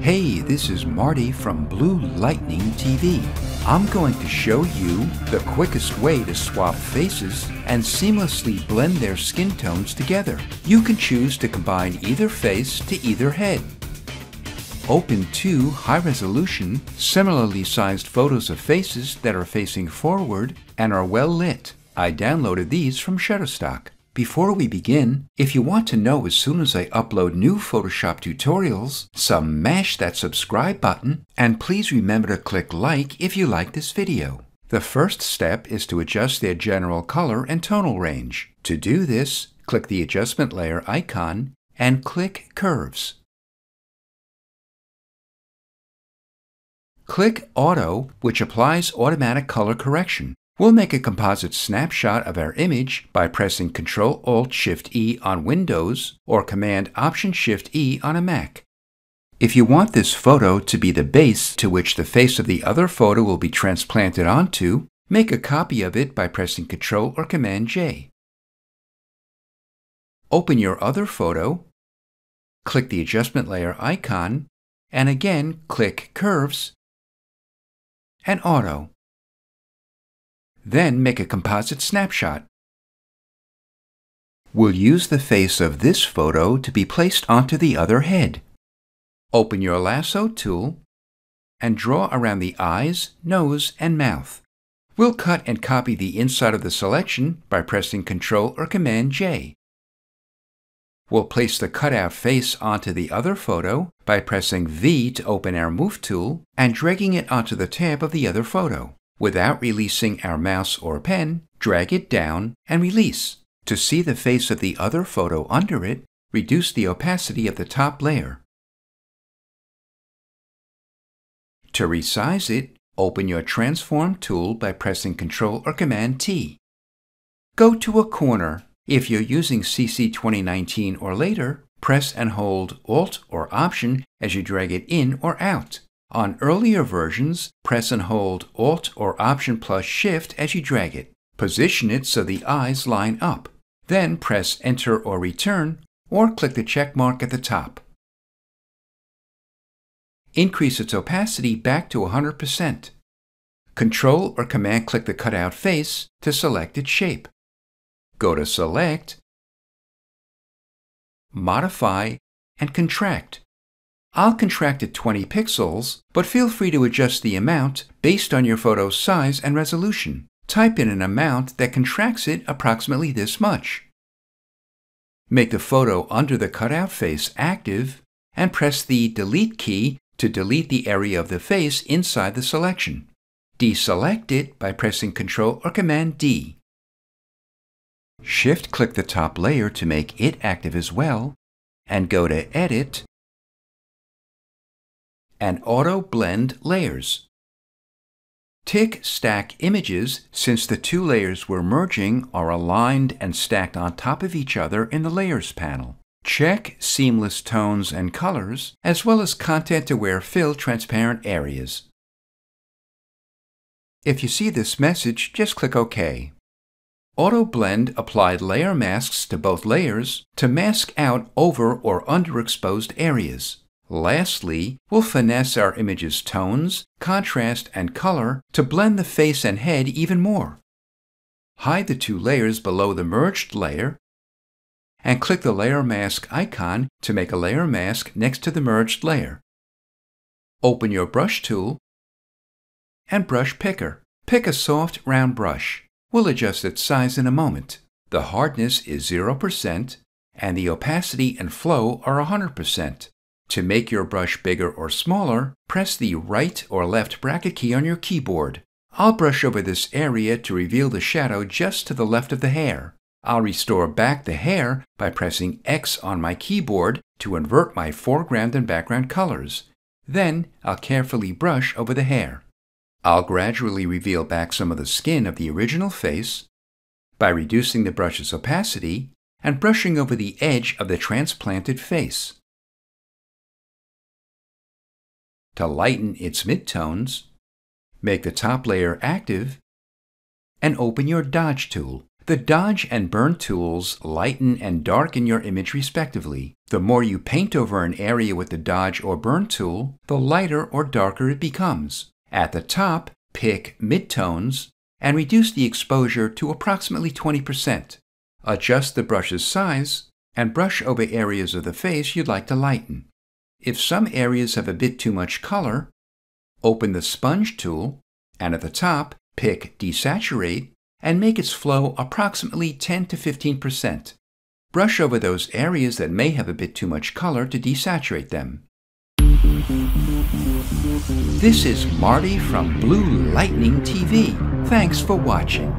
Hey, this is Marty from Blue Lightning TV. I'm going to show you the quickest way to swap faces and seamlessly blend their skin tones together. You can choose to combine either face to either head. Open two high-resolution, similarly sized photos of faces that are facing forward and are well lit. I downloaded these from Shutterstock. Before we begin, if you want to know as soon as I upload new Photoshop tutorials, mash that subscribe button and please remember to click like if you like this video. The first step is to adjust their general color and tonal range. To do this, click the adjustment layer icon and click Curves. Click Auto, which applies automatic color correction. We'll make a composite snapshot of our image by pressing Ctrl-Alt-Shift-E on Windows or Command-Option-Shift-E on a Mac. If you want this photo to be the base to which the face of the other photo will be transplanted onto, make a copy of it by pressing Ctrl or Command-J. Open your other photo, click the adjustment layer icon, and again click Curves and Auto. Then make a composite snapshot. We'll use the face of this photo to be placed onto the other head. Open your lasso tool and draw around the eyes, nose, and mouth. We'll cut and copy the inside of the selection by pressing Ctrl or Command J. We'll place the cutout face onto the other photo by pressing V to open our Move tool and dragging it onto the tab of the other photo. Without releasing our mouse or pen, drag it down and release. To see the face of the other photo under it, reduce the opacity of the top layer. To resize it, open your Transform tool by pressing Ctrl or Command T. Go to a corner. If you're using CC 2019 or later, press and hold Alt or Option as you drag it in or out. On earlier versions, press and hold Alt or Option plus Shift as you drag it. Position it so the eyes line up. Then press Enter or Return, or click the check mark at the top. Increase its opacity back to 100%. Control or Command click the cutout face to select its shape. Go to Select, Modify, and Contract. I'll contract it 20 pixels, but feel free to adjust the amount based on your photo's size and resolution. Type in an amount that contracts it approximately this much. Make the photo under the cutout face active and press the Delete key to delete the area of the face inside the selection. Deselect it by pressing Ctrl or Command D. Shift-click the top layer to make it active as well, and go to Edit and auto blend layers. Tick Stack Images since the two layers we're merging are aligned and stacked on top of each other in the Layers panel. Check Seamless Tones and Colors, as well as Content-Aware Fill Transparent Areas. If you see this message, just click OK. Auto Blend applied layer masks to both layers to mask out over or underexposed areas. Lastly, we'll finesse our image's tones, contrast, and color to blend the face and head even more. Hide the two layers below the merged layer and click the Layer Mask icon to make a layer mask next to the merged layer. Open your Brush tool and Brush Picker. Pick a soft, round brush. We'll adjust its size in a moment. The hardness is 0% and the opacity and flow are 100%. To make your brush bigger or smaller, press the right or left bracket key on your keyboard. I'll brush over this area to reveal the shadow just to the left of the hair. I'll restore back the hair by pressing X on my keyboard to invert my foreground and background colors. Then I'll carefully brush over the hair. I'll gradually reveal back some of the skin of the original face by reducing the brush's opacity and brushing over the edge of the transplanted face. To lighten its midtones, make the top layer active, and open your Dodge tool. The dodge and burn tools lighten and darken your image respectively. The more you paint over an area with the dodge or burn tool, the lighter or darker it becomes. At the top, pick midtones and reduce the exposure to approximately 20%. Adjust the brush's size and brush over areas of the face you'd like to lighten. If some areas have a bit too much color, open the sponge tool and at the top, pick Desaturate and make its flow approximately 10 to 15%. Brush over those areas that may have a bit too much color to desaturate them. This is Marty from Blue Lightning TV. Thanks for watching.